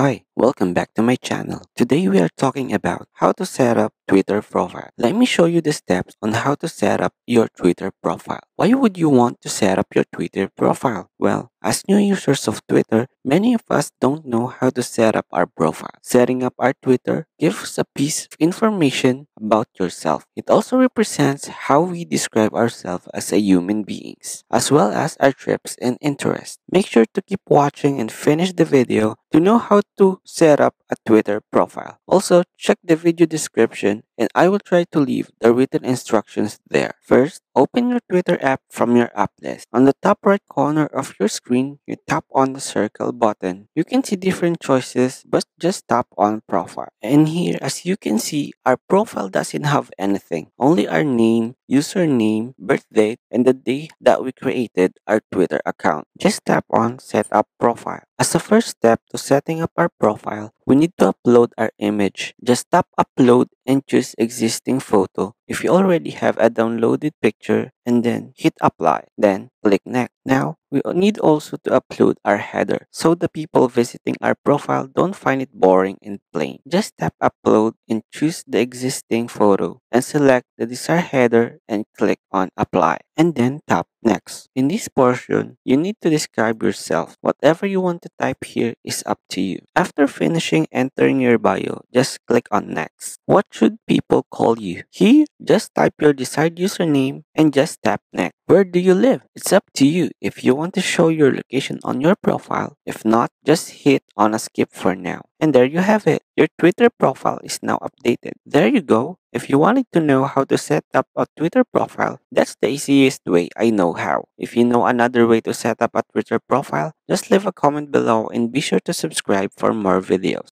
Hi, welcome back to my channel. Today we are talking about how to set up Twitter profile. Let me show you the steps on how to set up your Twitter profile. Why would you want to set up your Twitter profile? Well, as new users of Twitter, many of us don't know how to set up our profile. Setting up our Twitter gives a piece of information about yourself. It also represents how we describe ourselves as a human beings, as well as our trips and interests. Make sure to keep watching and finish the video to know how to set up a Twitter profile. Also, check the video description and I will try to leave the written instructions there. First, open your Twitter app from your app list. On the top right corner of your screen, you tap on the circle button. You can see different choices, but just tap on profile. And here, as you can see, our profile doesn't have anything, only our name, username, birth date, and the day that we created our Twitter account. Just tap on Set Up Profile. As a first step to setting up our profile, we need to upload our image. Just tap Upload and choose Existing Photo if you already have a downloaded picture and then hit Apply. Then click Next. Now, we need also to upload our header so the people visiting our profile don't find it boring and plain. Just tap Upload and choose the existing photo and select the desired header and click on Apply and then tap Next. In this portion, you need to describe yourself. Whatever you want to type here is up to you. After finishing entering your bio, just click on Next. What should people call you? Here, just type your desired username and just tap Next. Where do you live? It's up to you if you want to show your location on your profile. If not, just hit on a skip for now. And there you have it. Your Twitter profile is now updated. There you go. If you wanted to know how to set up a Twitter profile, that's the easiest way I know how. If you know another way to set up a Twitter profile, just leave a comment below and be sure to subscribe for more videos.